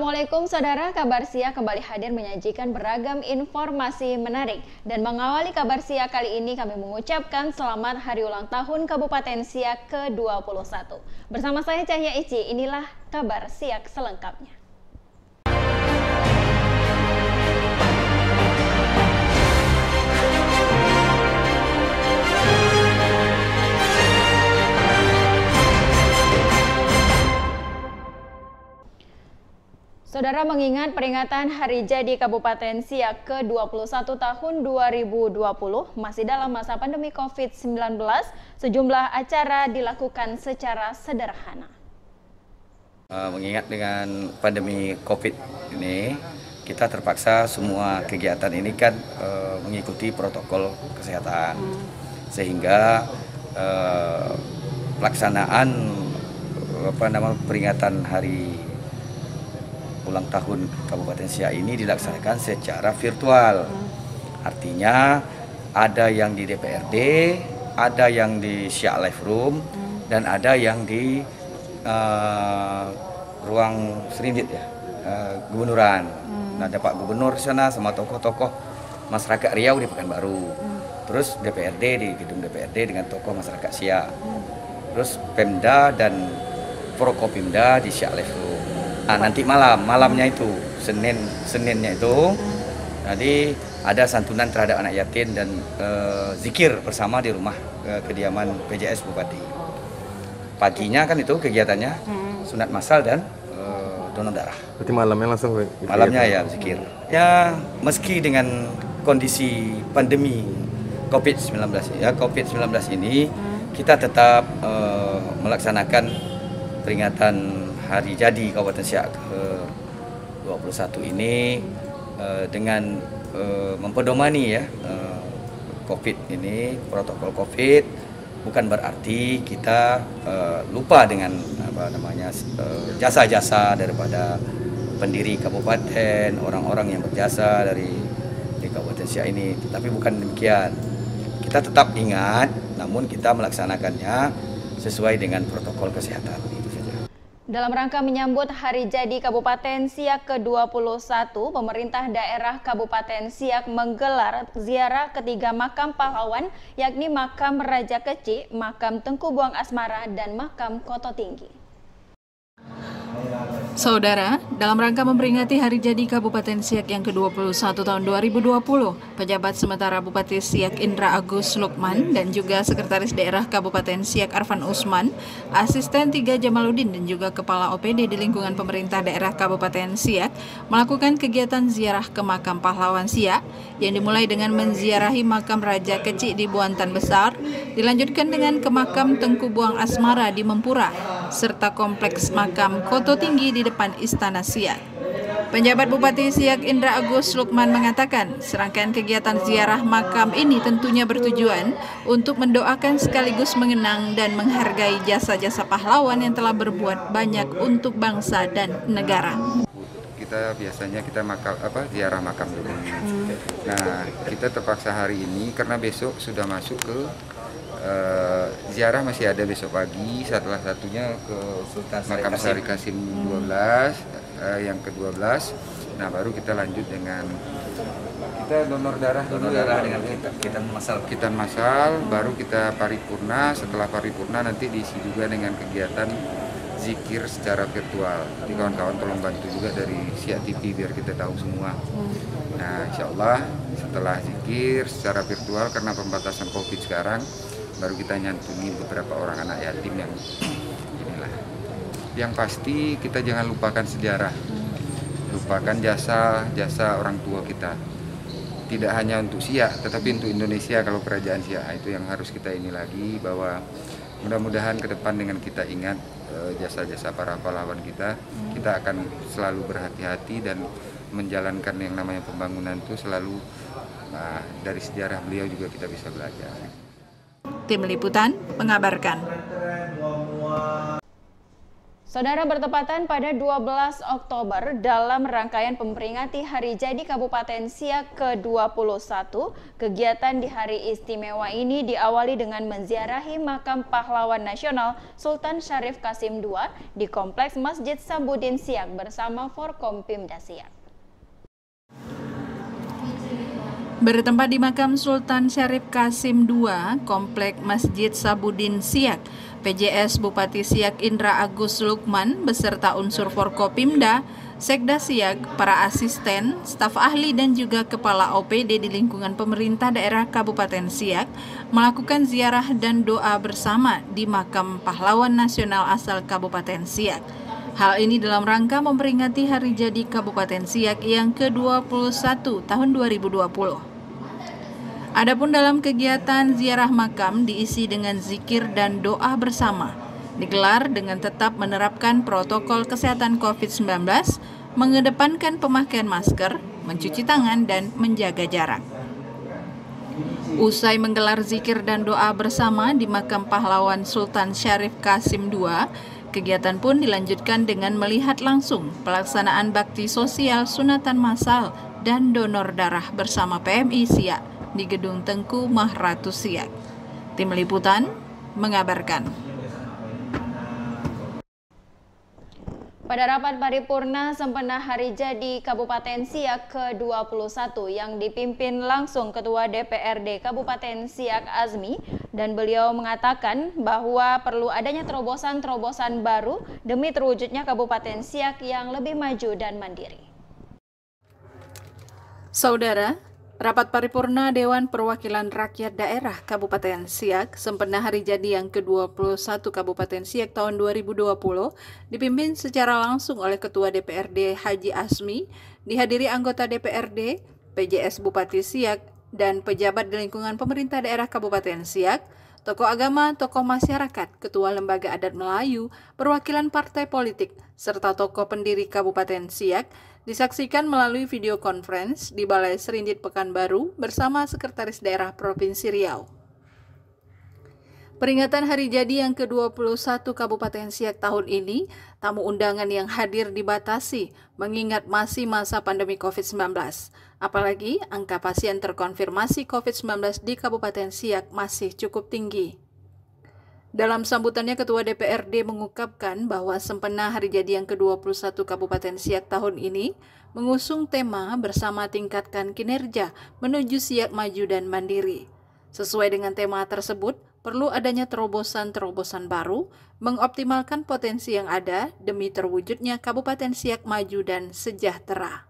Assalamualaikum saudara, kabar siang kembali hadir menyajikan beragam informasi menarik. Dan mengawali kabar siang kali ini kami mengucapkan selamat hari ulang tahun Kabupaten Siak ke-21. Bersama saya Cahya Ici, inilah kabar siak selengkapnya. Saudara mengingat peringatan Hari Jadi Kabupaten Siak ke-21 tahun 2020 masih dalam masa pandemi COVID-19, sejumlah acara dilakukan secara sederhana. Uh, mengingat dengan pandemi COVID ini, kita terpaksa semua kegiatan ini kan uh, mengikuti protokol kesehatan, sehingga uh, pelaksanaan apa nama peringatan Hari ulang tahun Kabupaten Siak ini dilaksanakan secara virtual. Artinya ada yang di DPRD, ada yang di Siak Live Room, dan ada yang di uh, ruang Serindit ya, uh, Gubernuran. Nah, ada Pak Gubernur di sana sama tokoh-tokoh masyarakat Riau di Pekanbaru. Terus DPRD di gedung DPRD dengan tokoh masyarakat Siak. Terus Pemda dan Prokopimda di Siak Live Room. Nah, nanti malam, malamnya itu Senin, Seninnya itu jadi ada santunan terhadap anak yatim dan uh, zikir bersama di rumah uh, kediaman PJS Bupati. Paginya kan itu kegiatannya sunat masal dan uh, donor darah. Berarti malamnya langsung Malamnya ya zikir. Ya meski dengan kondisi pandemi COVID-19 ya COVID-19 ini kita tetap uh, melaksanakan peringatan hari jadi Kabupaten Siak ke-21 ini uh, dengan uh, mempedomani ya uh, COVID ini, protokol COVID bukan berarti kita lupa dengan apa namanya jasa-jasa daripada pendiri kabupaten, orang-orang yang berjasa dari di Kabupaten Siak ini. Tapi bukan demikian. Kita tetap ingat, namun kita melaksanakannya sesuai dengan protokol kesehatan. Dalam rangka menyambut Hari Jadi Kabupaten Siak ke-21, pemerintah daerah Kabupaten Siak menggelar ziarah ketiga makam pahlawan, yakni makam Raja Kecik, makam Tengku Buang Asmara, dan makam Koto Tinggi. Saudara, dalam rangka memperingati Hari Jadi Kabupaten Siak yang ke-21 tahun 2020, pejabat sementara Bupati Siak Indra Agus Lukman dan juga Sekretaris Daerah Kabupaten Siak Arfan Usman, Asisten 3 Jamaludin dan juga Kepala OPD di lingkungan pemerintah daerah Kabupaten Siak melakukan kegiatan ziarah ke makam pahlawan Siak yang dimulai dengan menziarahi makam Raja Kecik di Buantan Besar, dilanjutkan dengan ke makam Tengku Buang Asmara di Mempura, serta kompleks makam Koto Tinggi di depan Istana Siak. Penjabat Bupati Siak Indra Agus Lukman mengatakan, serangkaian kegiatan ziarah makam ini tentunya bertujuan untuk mendoakan sekaligus mengenang dan menghargai jasa-jasa pahlawan yang telah berbuat banyak untuk bangsa dan negara. Kita biasanya kita makam apa ziarah makam dulu. Nah, kita terpaksa hari ini karena besok sudah masuk ke uh, ziarah masih ada besok pagi. Setelah satunya ke Sultan makam Sari Kasim 12 uh, eh, yang ke-12 nah baru kita lanjut dengan kita donor darah donor darah dengan kita kita masal kita masal baru kita paripurna. Setelah paripurna nanti diisi juga dengan kegiatan zikir secara virtual. Jadi kawan-kawan tolong bantu juga dari Siak TV biar kita tahu semua. Nah insya Allah setelah zikir secara virtual karena pembatasan covid sekarang baru kita nyantuni beberapa orang anak yatim yang inilah. Yang pasti kita jangan lupakan sejarah. Lupakan jasa jasa orang tua kita. Tidak hanya untuk Siak tetapi untuk Indonesia kalau kerajaan Siak itu yang harus kita ini lagi bahwa mudah-mudahan ke depan dengan kita ingat eh, jasa-jasa para pahlawan kita kita akan selalu berhati-hati dan menjalankan yang namanya pembangunan itu selalu nah, dari sejarah beliau juga kita bisa belajar. Tim Liputan mengabarkan. Saudara bertepatan pada 12 Oktober dalam rangkaian memperingati Hari Jadi Kabupaten Siak ke-21, kegiatan di hari istimewa ini diawali dengan menziarahi makam pahlawan nasional Sultan Syarif Kasim II di Kompleks Masjid Sabudin Siak bersama Forkompimda Siak. Bertempat di makam Sultan Syarif Kasim II, Komplek Masjid Sabudin Siak, PJS Bupati Siak Indra Agus Lukman beserta unsur Forkopimda, Sekda Siak, para asisten, staf ahli dan juga kepala OPD di lingkungan pemerintah daerah Kabupaten Siak melakukan ziarah dan doa bersama di makam pahlawan nasional asal Kabupaten Siak. Hal ini dalam rangka memperingati hari jadi Kabupaten Siak yang ke-21 tahun 2020. Adapun dalam kegiatan ziarah makam diisi dengan zikir dan doa bersama, digelar dengan tetap menerapkan protokol kesehatan COVID-19, mengedepankan pemakaian masker, mencuci tangan, dan menjaga jarak. Usai menggelar zikir dan doa bersama di makam pahlawan Sultan Syarif Kasim II, kegiatan pun dilanjutkan dengan melihat langsung pelaksanaan bakti sosial sunatan massal dan donor darah bersama PMI Siak di Gedung Tengku Mahratu Siak. Tim Liputan mengabarkan. Pada rapat paripurna sempena hari jadi Kabupaten Siak ke-21 yang dipimpin langsung Ketua DPRD Kabupaten Siak Azmi dan beliau mengatakan bahwa perlu adanya terobosan-terobosan baru demi terwujudnya Kabupaten Siak yang lebih maju dan mandiri. Saudara, Rapat paripurna Dewan Perwakilan Rakyat Daerah Kabupaten Siak sempena hari jadi yang ke-21 Kabupaten Siak tahun 2020 dipimpin secara langsung oleh Ketua DPRD Haji Asmi, dihadiri anggota DPRD, PJS Bupati Siak, dan pejabat di lingkungan pemerintah daerah Kabupaten Siak, tokoh agama, tokoh masyarakat, ketua lembaga adat Melayu, perwakilan partai politik, serta tokoh pendiri Kabupaten Siak disaksikan melalui video conference di Balai Serindit Pekanbaru bersama Sekretaris Daerah Provinsi Riau. Peringatan hari jadi yang ke-21 Kabupaten Siak tahun ini, tamu undangan yang hadir dibatasi mengingat masih masa pandemi COVID-19. Apalagi angka pasien terkonfirmasi COVID-19 di Kabupaten Siak masih cukup tinggi. Dalam sambutannya, Ketua DPRD mengungkapkan bahwa sempena hari jadi yang ke-21 Kabupaten Siak tahun ini mengusung tema bersama tingkatkan kinerja menuju siak maju dan mandiri. Sesuai dengan tema tersebut, perlu adanya terobosan-terobosan baru, mengoptimalkan potensi yang ada demi terwujudnya Kabupaten Siak maju dan sejahtera.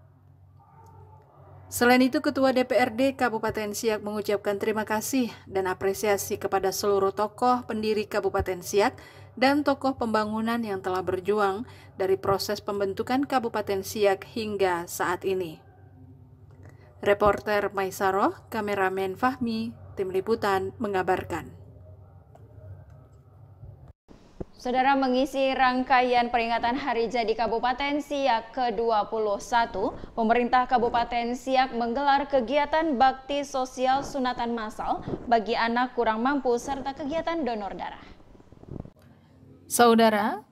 Selain itu, Ketua DPRD Kabupaten Siak mengucapkan terima kasih dan apresiasi kepada seluruh tokoh pendiri Kabupaten Siak dan tokoh pembangunan yang telah berjuang dari proses pembentukan Kabupaten Siak hingga saat ini. Reporter Maisaroh, kameramen Fahmi, tim liputan mengabarkan. Saudara mengisi rangkaian peringatan Hari Jadi Kabupaten Siak ke-21, pemerintah Kabupaten Siak menggelar kegiatan bakti sosial sunatan massal bagi anak kurang mampu serta kegiatan donor darah. Saudara,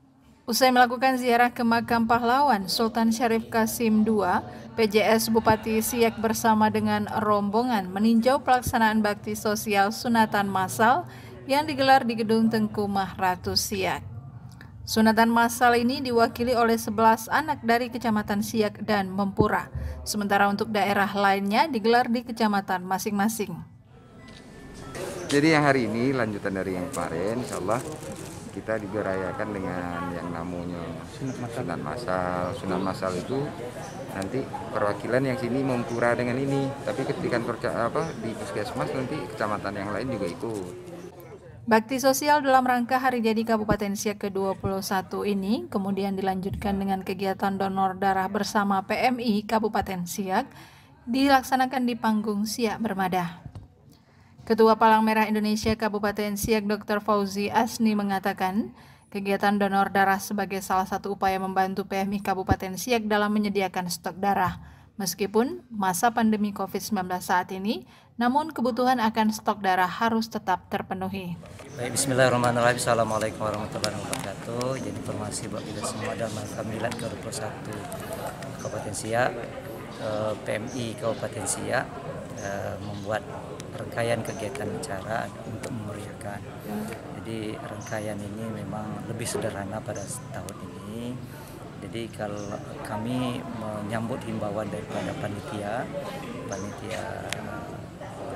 usai melakukan ziarah ke makam pahlawan Sultan Syarif Kasim II, PJS Bupati Siak bersama dengan rombongan meninjau pelaksanaan bakti sosial sunatan massal yang digelar di Gedung Tengku Mahratu Siak. Sunatan massal ini diwakili oleh 11 anak dari Kecamatan Siak dan Mempura, sementara untuk daerah lainnya digelar di kecamatan masing-masing. Jadi yang hari ini lanjutan dari yang kemarin, insya Allah kita juga rayakan dengan yang namanya sunat masal. Sunat masal itu nanti perwakilan yang sini mempura dengan ini, tapi ketika apa di puskesmas nanti kecamatan yang lain juga ikut. Bakti sosial dalam rangka Hari Jadi Kabupaten Siak ke-21 ini kemudian dilanjutkan dengan kegiatan donor darah bersama PMI Kabupaten Siak dilaksanakan di panggung Siak Bermadah. Ketua Palang Merah Indonesia Kabupaten Siak Dr. Fauzi Asni mengatakan, kegiatan donor darah sebagai salah satu upaya membantu PMI Kabupaten Siak dalam menyediakan stok darah Meskipun masa pandemi COVID-19 saat ini, namun kebutuhan akan stok darah harus tetap terpenuhi. Baik, Bismillahirrahmanirrahim. Assalamualaikum warahmatullahi wabarakatuh. Jadi informasi buat kita semua dalam rangka Milad ke-21 Kabupaten Siak, eh, PMI Kabupaten Siak eh, membuat rangkaian kegiatan acara untuk memeriahkan. Jadi rangkaian ini memang lebih sederhana pada tahun ini. Jadi kalau kami menyambut himbauan daripada panitia, panitia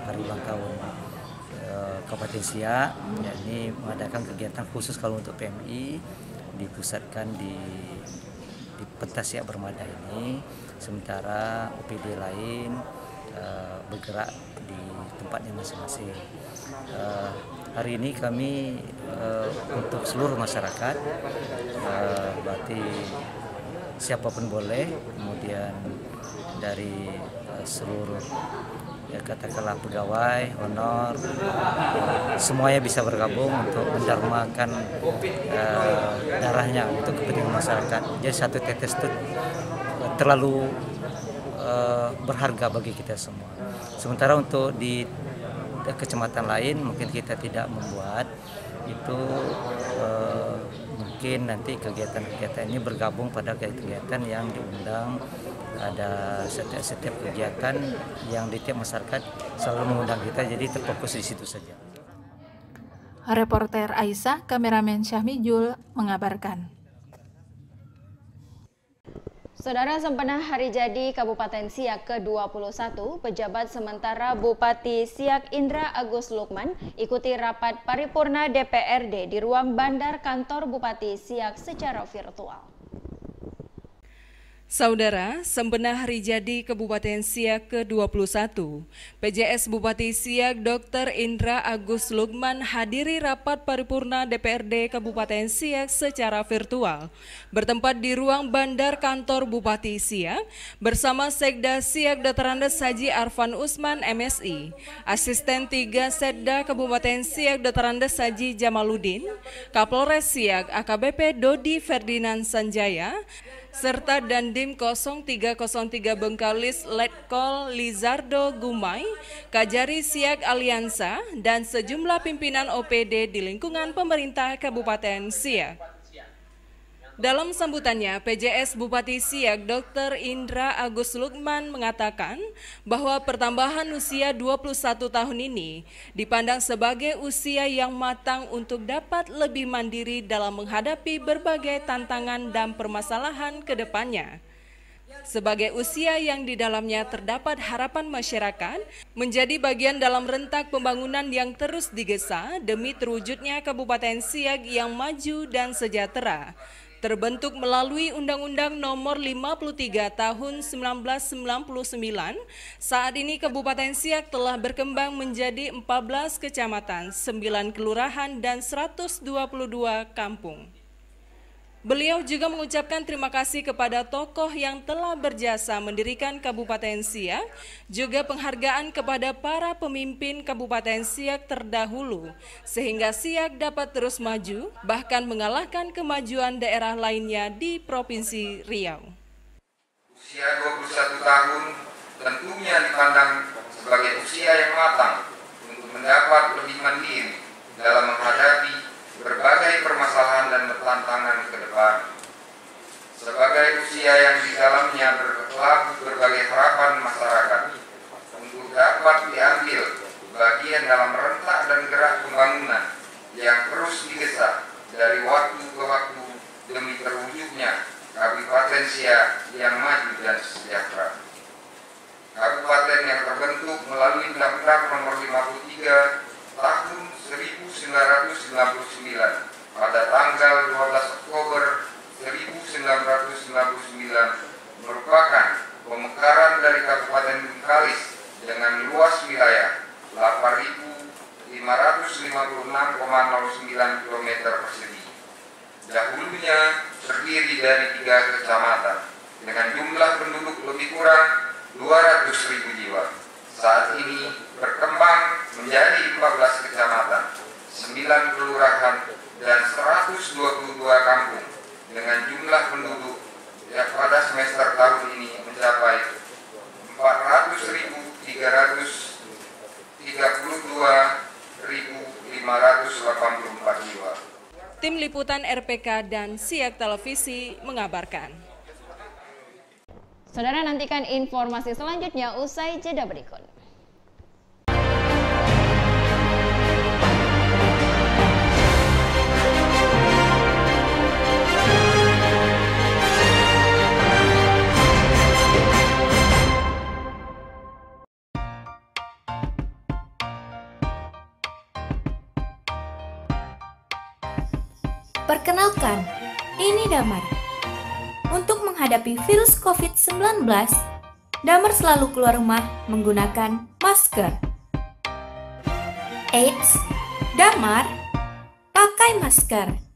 hari ulang tahun eh, Kabupaten Siak, yakni mengadakan kegiatan khusus kalau untuk PMI dipusatkan di di pentas Siak Bermada ini, sementara OPD lain uh, bergerak di tempatnya masing-masing. Uh, hari ini kami seluruh masyarakat, uh, berarti siapa pun boleh, kemudian dari uh, seluruh ya katakanlah pegawai, honor, semuanya bisa bergabung untuk mendarmakan uh, darahnya untuk kepentingan masyarakat. Jadi satu tetes itu terlalu uh, berharga bagi kita semua. Sementara untuk di kecamatan lain mungkin kita tidak membuat itu uh, mungkin nanti kegiatan-kegiatan ini bergabung pada kegiatan yang diundang ada setiap setiap kegiatan yang di tiap masyarakat selalu mengundang kita jadi terfokus di situ saja. Reporter Aisyah, kameramen Syahmijul mengabarkan. Saudara sempena hari jadi Kabupaten Siak ke-21, pejabat sementara Bupati Siak Indra Agus Lukman ikuti rapat paripurna DPRD di ruang bandar kantor Bupati Siak secara virtual. Saudara, sempena hari jadi Kabupaten Siak ke-21, PJS Bupati Siak Dr. Indra Agus Lukman hadiri rapat paripurna DPRD Kabupaten Siak secara virtual, bertempat di ruang bandar kantor Bupati Siak bersama Sekda Siak Dr. Andes Haji Arfan Usman MSI, Asisten 3 Sekda Kabupaten Siak Dr. Andes Haji Jamaludin, Kapolres Siak AKBP Dodi Ferdinand Sanjaya, serta Dandim 0303 Bengkalis Letkol Lizardo Gumai, Kajari Siak Aliansa, dan sejumlah pimpinan OPD di lingkungan pemerintah Kabupaten Siak. Dalam sambutannya, PJS Bupati Siak Dr. Indra Agus Lukman mengatakan bahwa pertambahan usia 21 tahun ini dipandang sebagai usia yang matang untuk dapat lebih mandiri dalam menghadapi berbagai tantangan dan permasalahan ke depannya sebagai usia yang di dalamnya terdapat harapan masyarakat menjadi bagian dalam rentak pembangunan yang terus digesa demi terwujudnya Kabupaten Siak yang maju dan sejahtera terbentuk melalui Undang-Undang Nomor 53 Tahun 1999. Saat ini Kabupaten Siak telah berkembang menjadi 14 kecamatan, 9 kelurahan dan 122 kampung. Beliau juga mengucapkan terima kasih kepada tokoh yang telah berjasa mendirikan Kabupaten Siak, juga penghargaan kepada para pemimpin Kabupaten Siak terdahulu, sehingga Siak dapat terus maju, bahkan mengalahkan kemajuan daerah lainnya di Provinsi Riau. Usia 21 tahun tentunya dipandang sebagai usia yang matang untuk mendapat lebih mandiri dalam menghadapi berbagai permasalahan dan tantangan ke depan. Sebagai usia yang di dalamnya berlaku berbagai harapan masyarakat untuk dapat diambil bagian dalam rentak dan gerak pembangunan yang terus digesa dari waktu ke waktu demi terwujudnya Kabupaten Siak yang maju dan sejahtera. Kabupaten yang terbentuk melalui Undang-Undang Nomor 53 Tahun 1999 pada tanggal 12 Oktober 1999 merupakan pemekaran dari Kabupaten Bengkalis dengan luas wilayah 8.556,09 km persegi. Dahulunya terdiri dari tiga kecamatan dengan jumlah penduduk lebih kurang 200.000 jiwa. Saat ini berkembang menjadi 14 kecamatan, 9 kelurahan, dan 122 kampung dengan jumlah penduduk yang pada semester tahun ini mencapai 400.332.584 jiwa. Tim Liputan RPK dan Siak Televisi mengabarkan. Saudara nantikan informasi selanjutnya usai jeda berikut. Perkenalkan, ini Damar. Untuk menghadapi virus COVID-19, Damar selalu keluar rumah menggunakan masker. Eits, Damar, pakai masker.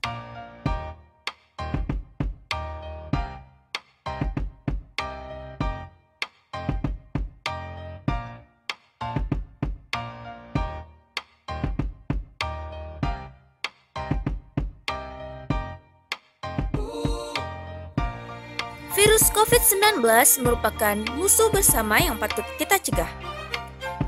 Virus COVID-19 merupakan musuh bersama yang patut kita cegah.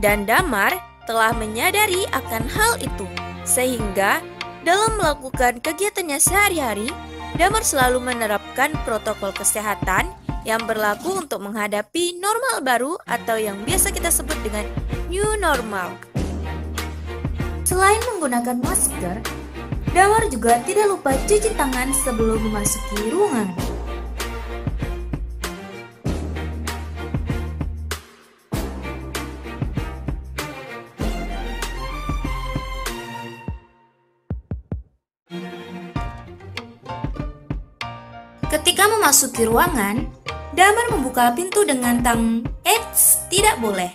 Dan Damar telah menyadari akan hal itu, sehingga dalam melakukan kegiatannya sehari-hari, Damar selalu menerapkan protokol kesehatan yang berlaku untuk menghadapi normal baru atau yang biasa kita sebut dengan new normal. Selain menggunakan masker, Damar juga tidak lupa cuci tangan sebelum memasuki ruangan. Memasuki ruangan, Damar membuka pintu dengan tang Eits, tidak boleh.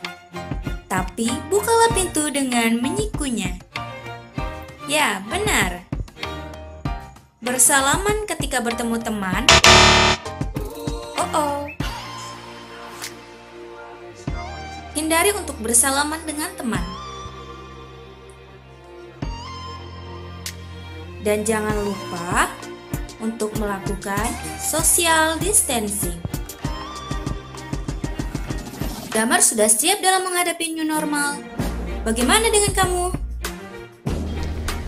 Tapi bukalah pintu dengan menyikunya. Ya, benar. Bersalaman ketika bertemu teman. Oh oh. Hindari untuk bersalaman dengan teman. Dan jangan lupa untuk melakukan social distancing. Damar sudah siap dalam menghadapi new normal. Bagaimana dengan kamu?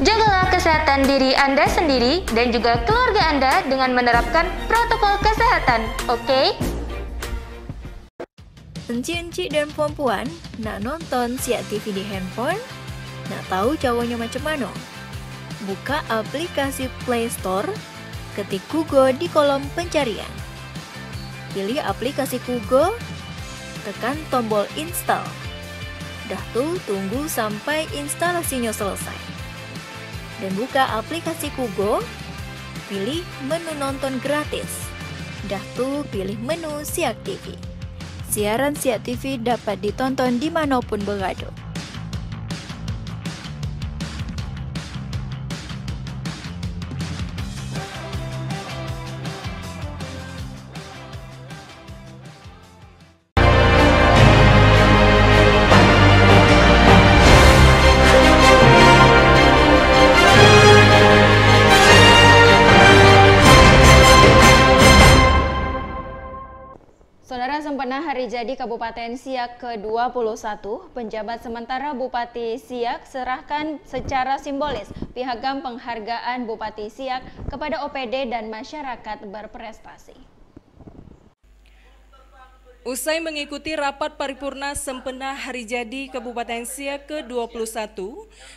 Jagalah kesehatan diri Anda sendiri dan juga keluarga Anda dengan menerapkan protokol kesehatan, oke? Okay? Encik-encik dan puan-puan nak nonton siap TV di handphone? Nak tahu caranya macam mana? Buka aplikasi Play Store ketik Google di kolom pencarian. Pilih aplikasi Google, tekan tombol install. Dah tuh tunggu sampai instalasinya selesai. Dan buka aplikasi Google, pilih menu nonton gratis. Dah tuh pilih menu Siak TV. Siaran Siak TV dapat ditonton di mana pun berada. Sempena hari jadi Kabupaten Siak ke-21, penjabat sementara Bupati Siak serahkan secara simbolis piagam penghargaan Bupati Siak kepada OPD dan masyarakat berprestasi. Usai mengikuti rapat paripurna sempena hari jadi Kabupaten Siak ke-21,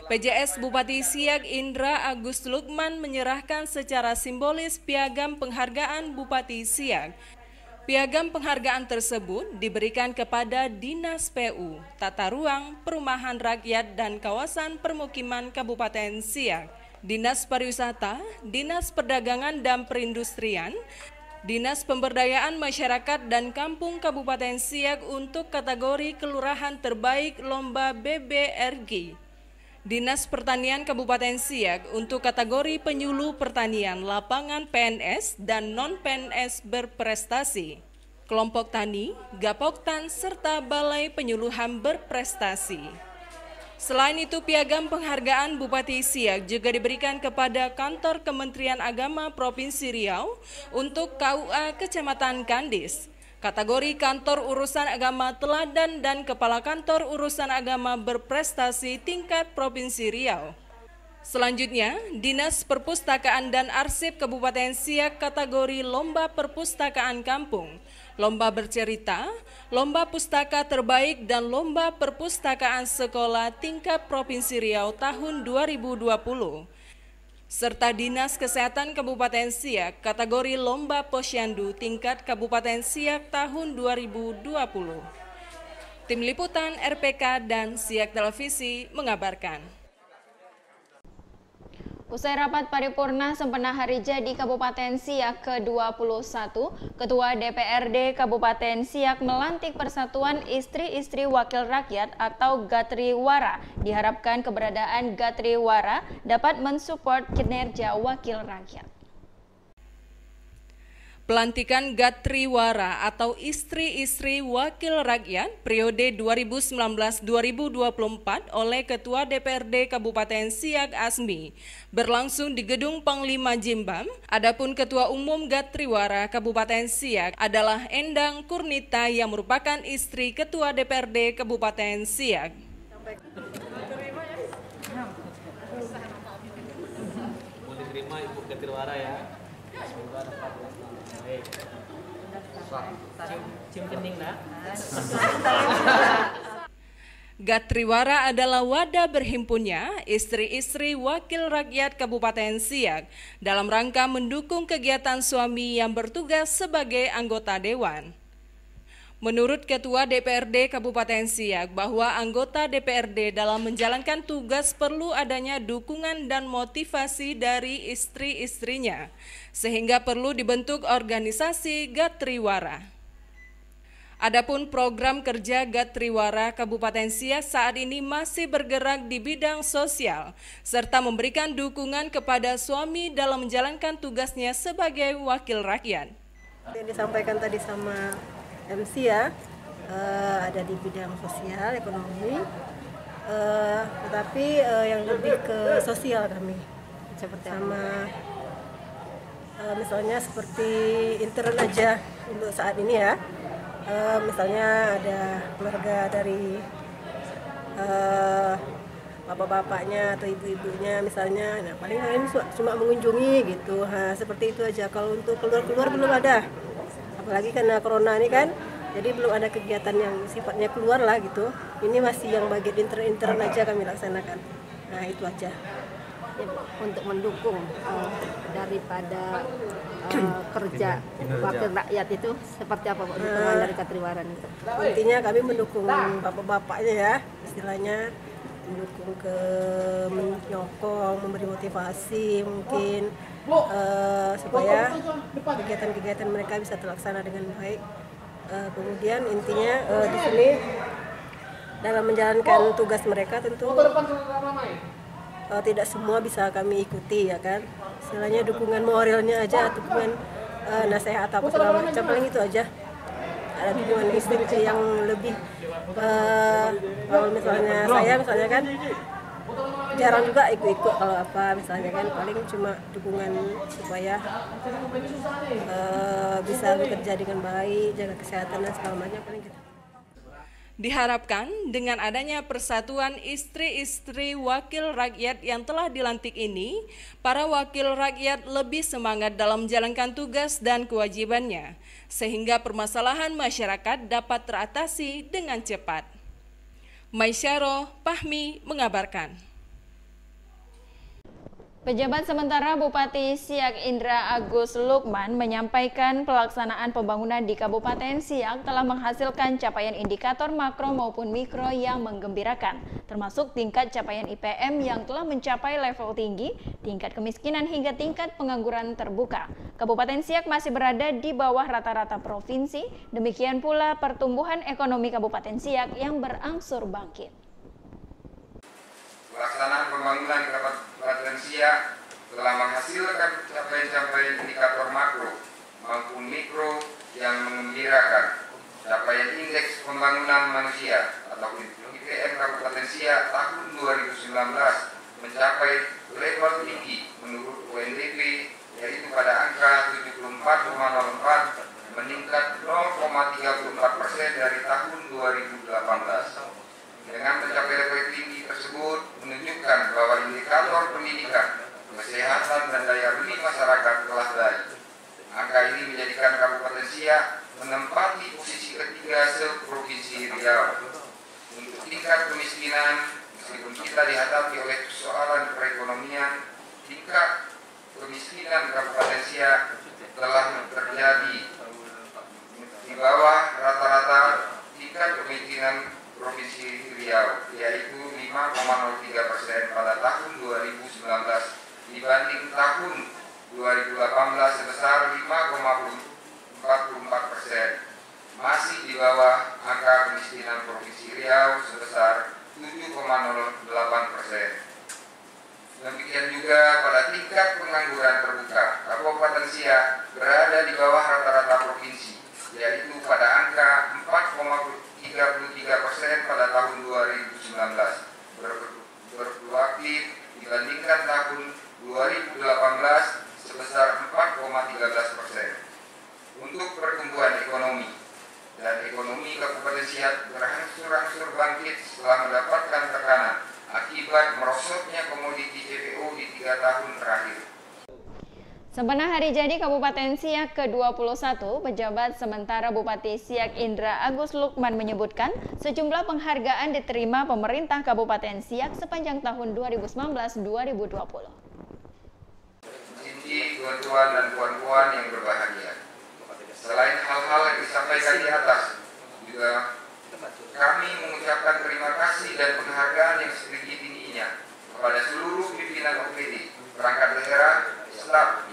PJS Bupati Siak Indra Agus Lukman menyerahkan secara simbolis piagam penghargaan Bupati Siak Piagam penghargaan tersebut diberikan kepada Dinas PU, Tata Ruang, Perumahan Rakyat dan Kawasan Permukiman Kabupaten Siak, Dinas Pariwisata, Dinas Perdagangan dan Perindustrian, Dinas Pemberdayaan Masyarakat dan Kampung Kabupaten Siak untuk kategori Kelurahan Terbaik Lomba BBRG. Dinas Pertanian Kabupaten Siak untuk kategori penyuluh pertanian lapangan PNS dan non-PNS berprestasi. Kelompok Tani, Gapoktan, serta Balai Penyuluhan berprestasi. Selain itu, piagam penghargaan Bupati Siak juga diberikan kepada Kantor Kementerian Agama Provinsi Riau untuk KUA Kecamatan Kandis, kategori Kantor Urusan Agama Teladan dan Kepala Kantor Urusan Agama Berprestasi tingkat Provinsi Riau. Selanjutnya, Dinas Perpustakaan dan Arsip Kabupaten Siak kategori Lomba Perpustakaan Kampung, Lomba Bercerita, Lomba Pustaka Terbaik dan Lomba Perpustakaan Sekolah tingkat Provinsi Riau tahun 2020 serta Dinas Kesehatan Kabupaten Siak kategori Lomba Posyandu tingkat Kabupaten Siak tahun 2020. Tim Liputan RPK dan Siak Televisi mengabarkan. Usai rapat paripurna sempena hari jadi Kabupaten Siak ke-21, Ketua DPRD Kabupaten Siak melantik Persatuan Istri-Istri Wakil Rakyat atau Gatriwara. Diharapkan keberadaan Gatriwara dapat mensupport kinerja wakil rakyat. Pelantikan Gatriwara atau Istri-Istri Wakil Rakyat periode 2019-2024 oleh Ketua DPRD Kabupaten Siak Asmi berlangsung di Gedung Panglima Jimbam. Adapun Ketua Umum Gatriwara Kabupaten Siak adalah Endang Kurnita yang merupakan istri Ketua DPRD Kabupaten Siak. Mau diterima Ibu Gatriwara ya. Gatriwara adalah wadah berhimpunnya istri-istri wakil rakyat Kabupaten Siak dalam rangka mendukung kegiatan suami yang bertugas sebagai anggota dewan. Menurut Ketua DPRD Kabupaten Siak bahwa anggota DPRD dalam menjalankan tugas perlu adanya dukungan dan motivasi dari istri-istrinya, sehingga perlu dibentuk organisasi Gatriwara. Adapun program kerja Gatriwara Kabupaten Siak saat ini masih bergerak di bidang sosial, serta memberikan dukungan kepada suami dalam menjalankan tugasnya sebagai wakil rakyat. Yang disampaikan tadi sama MC ya. Uh, ada di bidang sosial ekonomi. Uh, tetapi uh, yang lebih ke sosial kami seperti sama uh, misalnya seperti intern aja untuk saat ini ya. Uh, misalnya ada keluarga dari uh, bapak-bapaknya atau ibu-ibunya misalnya nah paling kalian cuma mengunjungi gitu. Nah, seperti itu aja. Kalau untuk keluar-keluar belum ada apalagi karena corona ini kan jadi belum ada kegiatan yang sifatnya keluar lah gitu. Ini masih yang bagian intern-intern aja kami laksanakan. Nah itu aja. Ya, untuk mendukung uh, daripada uh, kerja wakil rakyat itu seperti apa Pak dukungan uh, dari Katriwaran itu? Intinya kami mendukung bapak-bapaknya ya istilahnya. Mendukung ke menyokong, memberi motivasi mungkin uh, supaya kegiatan-kegiatan mereka bisa terlaksana dengan baik. Uh, kemudian intinya uh, di sini dalam menjalankan tugas mereka tentu uh, tidak semua bisa kami ikuti ya kan. Istilahnya dukungan moralnya aja, dukungan uh, nasihat apa segala macam paling itu aja. Ada dukungan istri yang lebih uh, kalau misalnya saya misalnya kan jarang juga ikut-ikut kalau apa misalnya kan paling cuma dukungan supaya uh, bisa bekerja dengan baik jaga kesehatan dan segala macam paling gitu. Diharapkan dengan adanya persatuan istri-istri wakil rakyat yang telah dilantik ini, para wakil rakyat lebih semangat dalam menjalankan tugas dan kewajibannya, sehingga permasalahan masyarakat dapat teratasi dengan cepat. Maisyaro Pahmi mengabarkan. Pejabat sementara Bupati Siak Indra Agus Lukman menyampaikan pelaksanaan pembangunan di Kabupaten Siak telah menghasilkan capaian indikator makro maupun mikro yang menggembirakan, termasuk tingkat capaian IPM yang telah mencapai level tinggi, tingkat kemiskinan hingga tingkat pengangguran terbuka. Kabupaten Siak masih berada di bawah rata-rata provinsi, demikian pula pertumbuhan ekonomi Kabupaten Siak yang berangsur bangkit. Pelaksanaan pembangunan di Kabupaten Siak telah menghasilkan capaian-capaian indikator makro maupun mikro yang mengembirakan. Capaian indeks pembangunan manusia atau IPM Kabupaten Siak tahun 2019 mencapai level tinggi menurut UNDP yaitu pada angka 74,04 meningkat 0,34 persen dari tahun 2018. Dengan mencapai level tinggi tersebut menunjukkan bahwa indikator pendidikan, kesehatan, dan daya beli masyarakat telah baik. Angka ini menjadikan Kabupaten Siak menempati posisi ketiga se-Provinsi Riau. Untuk tingkat kemiskinan, meskipun kita dihadapi oleh persoalan perekonomian, tingkat kemiskinan Kabupaten Siak telah terjadi di bawah rata-rata tingkat kemiskinan Provinsi Riau, yaitu 5,03 persen pada tahun 2019 dibanding tahun 2018 sebesar 5,44 persen, masih di bawah angka kemiskinan Provinsi Riau sebesar 7,08 persen. Demikian juga pada tingkat pengangguran terbuka, Kabupaten Siak berada di bawah rata-rata provinsi, yaitu pada angka 4,33 persen pada tahun 2019, berfluktuatif dibandingkan tahun 2018 sebesar 4,13 persen. Untuk pertumbuhan ekonomi dan ekonomi Kabupaten Siak berangsur-angsur bangkit setelah mendapatkan tekanan akibat merosotnya komoditi CPO di tiga tahun terakhir. Sempena hari jadi Kabupaten Siak ke-21, pejabat sementara Bupati Siak Indra Agus Lukman menyebutkan sejumlah penghargaan diterima pemerintah Kabupaten Siak sepanjang tahun 2019-2020. Cinti, tuan-tuan dan puan-puan yang berbahagia. Selain hal-hal yang disampaikan di atas, juga kami mengucapkan terima kasih dan penghargaan yang setinggi-tingginya kepada seluruh pimpinan OPD, perangkat daerah, staf,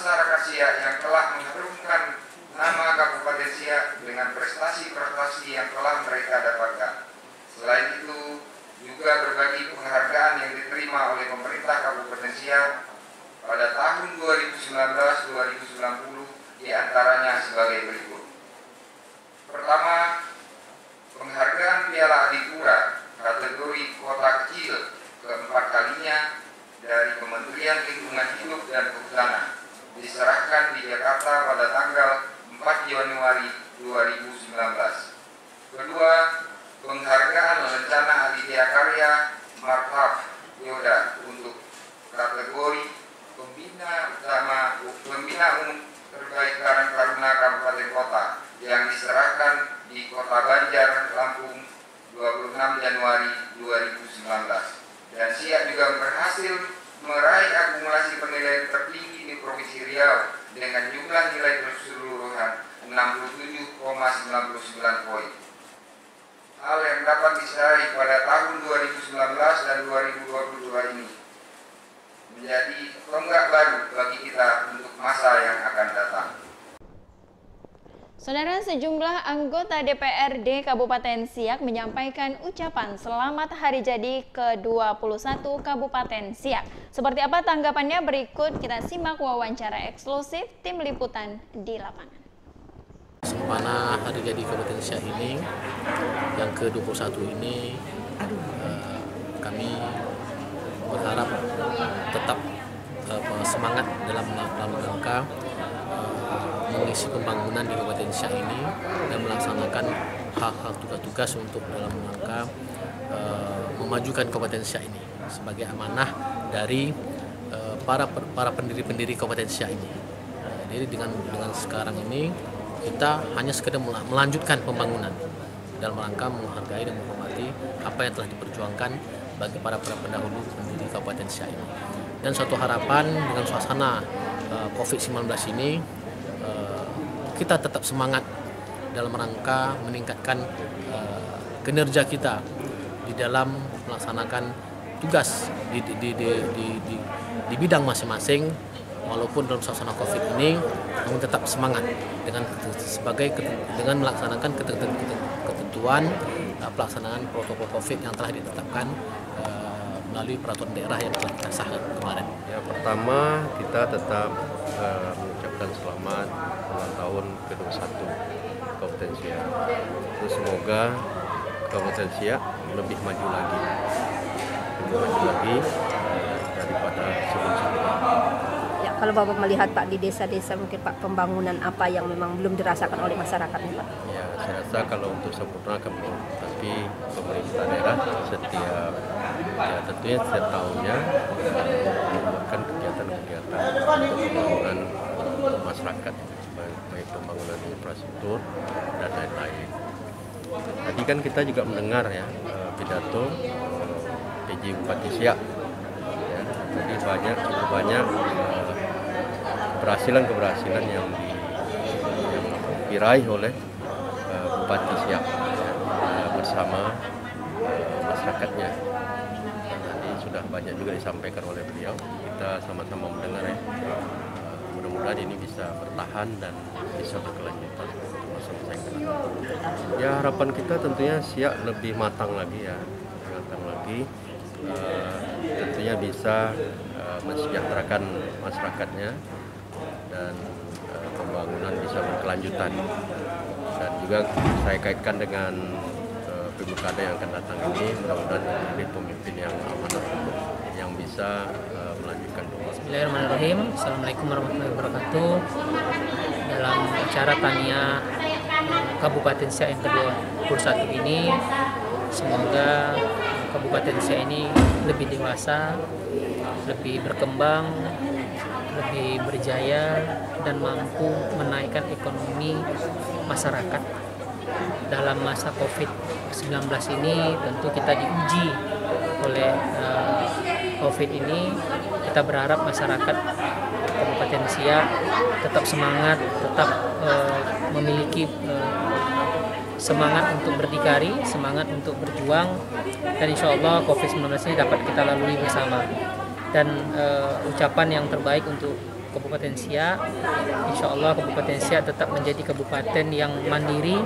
masyarakat Siak yang telah mengharumkan nama Kabupaten Siak dengan prestasi-prestasi yang telah mereka dapatkan. Selain itu, juga berbagi penghargaan yang diterima oleh pemerintah Kabupaten Siak pada tahun 2019-2020 di antaranya sebagai berikut. Pertama, penghargaan Piala Adipura kategori kota kecil keempat kalinya dari Kementerian Lingkungan Hidup dan Kehutanan diserahkan di Jakarta pada tanggal 4 Januari 2019. Kedua, penghargaan rencana Aditya Karya Marhab Yoda untuk kategori pembina utama pembina umum terbaik Karang Taruna Kabupaten Kota yang diserahkan di Kota Banjar, Lampung 26 Januari 2019. Dan Siak juga berhasil meraih akumulasi penilaian tertinggi di Provinsi Riau dengan jumlah nilai keseluruhan 67,99 poin. Hal yang dapat disadari pada tahun 2019 dan 2022 ini menjadi tonggak baru bagi kita untuk masa yang akan datang. Saudara sejumlah anggota DPRD Kabupaten Siak menyampaikan ucapan selamat hari jadi ke-21 Kabupaten Siak. Seperti apa tanggapannya berikut kita simak wawancara eksklusif tim liputan di lapangan. Sempana hari jadi Kabupaten Siak ini yang ke-21 ini eh, kami berharap tetap uh, semangat dalam rangka uh, mengisi pembangunan di Kabupaten Siak ini dan melaksanakan hal-hal tugas-tugas untuk dalam rangka uh, memajukan Kabupaten Siak ini sebagai amanah dari uh, para para pendiri-pendiri Kabupaten Siak ini. Uh, jadi dengan dengan sekarang ini kita hanya sekedar melanjutkan pembangunan dalam rangka menghargai dan menghormati apa yang telah diperjuangkan bagi para para pendahulu pendiri Kabupaten Siak ini. Dan suatu harapan dengan suasana uh, COVID-19 ini kita tetap semangat dalam rangka meningkatkan uh, kinerja kita di dalam melaksanakan tugas di di di di, di, di bidang masing-masing walaupun dalam suasana Covid ini namun tetap semangat dengan sebagai dengan melaksanakan ketentuan pelaksanaan protokol Covid yang telah ditetapkan melalui peraturan daerah yang telah kita kemarin. Ya, pertama kita tetap uh, mengucapkan selamat ulang tahun ke-21 Kabupaten Siak. Terus semoga Kabupaten Siak lebih maju lagi, lebih maju lagi uh, daripada sebelum-sebelumnya. Ya, kalau Bapak melihat Pak di desa-desa mungkin Pak pembangunan apa yang memang belum dirasakan oleh masyarakat nih Pak? Ya, saya rasa kalau untuk sempurna kan belum, tapi pemerintah daerah setiap ya tentunya setiap tahunnya melakukan kegiatan-kegiatan untuk pembangunan masyarakat baik pembangunan infrastruktur dan lain-lain. Tadi kan kita juga mendengar ya eh, pidato eh, PJ Bupati Siak. Ya, jadi banyak cukup banyak eh, keberhasilan-keberhasilan yang, di, yang diraih oleh Bupati Siak ya, bersama masyarakatnya. Tadi sudah banyak juga disampaikan oleh beliau. Kita sama-sama mendengar ya mudah-mudahan ini bisa bertahan dan bisa berkelanjutan yang akan Ya harapan kita tentunya siap lebih matang lagi ya, matang lagi. Uh, tentunya bisa uh, mensejahterakan masyarakatnya dan uh, pembangunan bisa berkelanjutan. Dan juga saya kaitkan dengan uh, pilkada yang akan datang ini, mudah-mudahan pemimpin yang amanah bisa uh, melanjutkan Bismillahirrahmanirrahim. Assalamualaikum warahmatullahi wabarakatuh. Dalam acara Tania Kabupaten Siak yang ke-21 ini, semoga Kabupaten Siak ini lebih dewasa, lebih berkembang, lebih berjaya, dan mampu menaikkan ekonomi masyarakat. Dalam masa COVID-19 ini tentu kita diuji oleh uh, COVID ini kita berharap masyarakat Kabupaten Siak tetap semangat, tetap uh, memiliki uh, semangat untuk berdikari, semangat untuk berjuang, dan insya Allah COVID-19 ini dapat kita lalui bersama. Dan uh, ucapan yang terbaik untuk Kabupaten Siak, insya Allah Kabupaten Siak tetap menjadi kabupaten yang mandiri,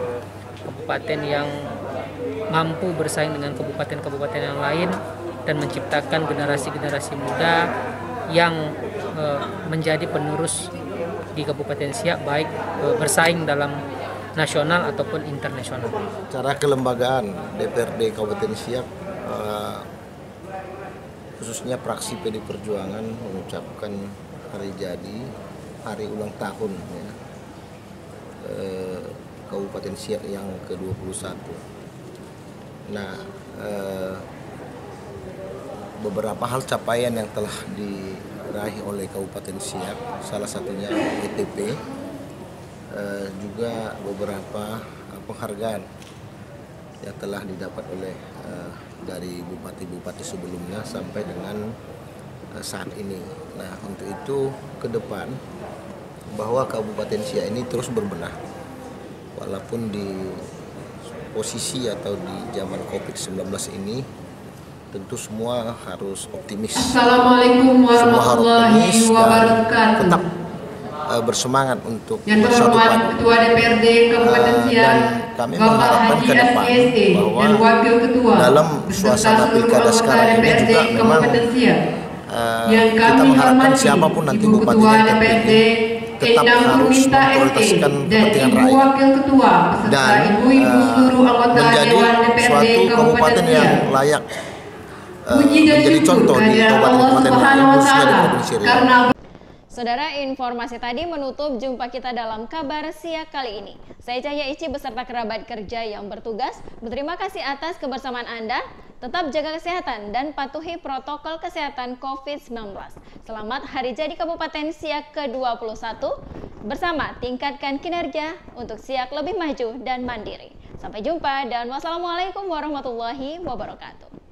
kabupaten yang mampu bersaing dengan kabupaten-kabupaten yang lain dan menciptakan generasi-generasi muda yang uh, menjadi penerus di Kabupaten Siak baik uh, bersaing dalam nasional ataupun internasional. Cara kelembagaan DPRD Kabupaten Siak uh, khususnya fraksi PD Perjuangan mengucapkan hari jadi hari ulang tahun ya, uh, Kabupaten Siak yang ke-21. Nah, uh, beberapa hal capaian yang telah diraih oleh Kabupaten Siak, salah satunya ETP, eh, juga beberapa eh, penghargaan yang telah didapat oleh eh, dari bupati-bupati sebelumnya sampai dengan eh, saat ini. Nah, untuk itu ke depan bahwa Kabupaten Siak ini terus berbenah, walaupun di posisi atau di zaman COVID-19 ini tentu semua harus optimis. Assalamualaikum warahmatullahi wabarakatuh. Tetap uh, bersemangat untuk yang bersatu padu. Ketua DPRD Kabupaten uh, dan kami mengharapkan ke depan bahwa dan Wakil Ketua, dalam suasana pilkada sekarang ini juga memang uh, kita mengharapkan siapa pun nanti bupati yang terpilih tetap harus memprioritaskan kepentingan rakyat dan uh, menjadi suatu kabupaten yang layak uh, menjadi contoh di khususnya di Provinsi Riau. Saudara, informasi tadi menutup jumpa kita dalam kabar siang kali ini. Saya Cahya Ici beserta kerabat kerja yang bertugas berterima kasih atas kebersamaan Anda. Tetap jaga kesehatan dan patuhi protokol kesehatan COVID-19. Selamat Hari Jadi Kabupaten Siak ke-21. Bersama tingkatkan kinerja untuk Siak lebih maju dan mandiri. Sampai jumpa dan wassalamualaikum warahmatullahi wabarakatuh.